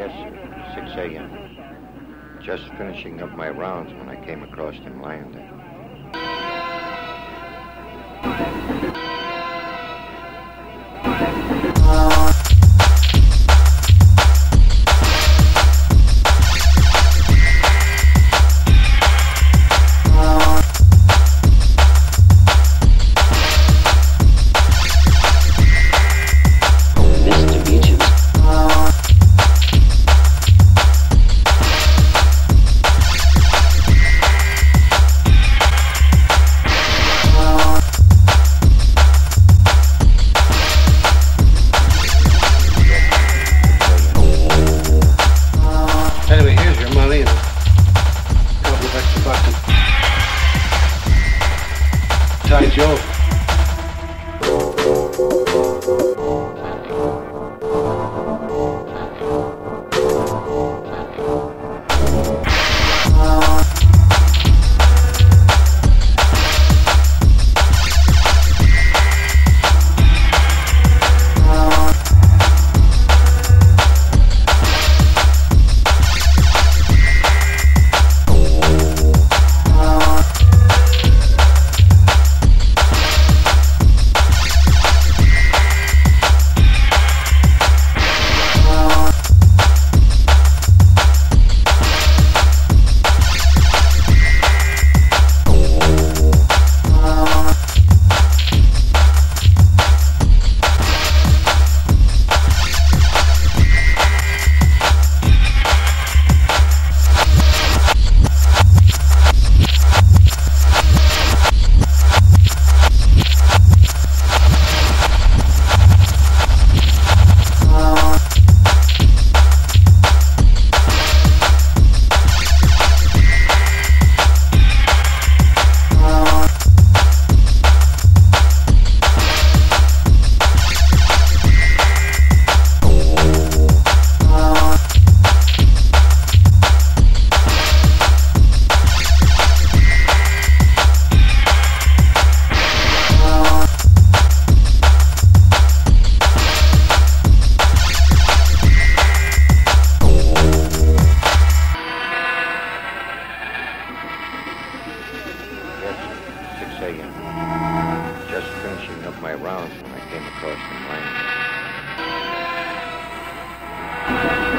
Yes, sir. 6 a.m. Just finishing up my rounds when I came across him lying there. Just finishing up my rounds when I came across the mine.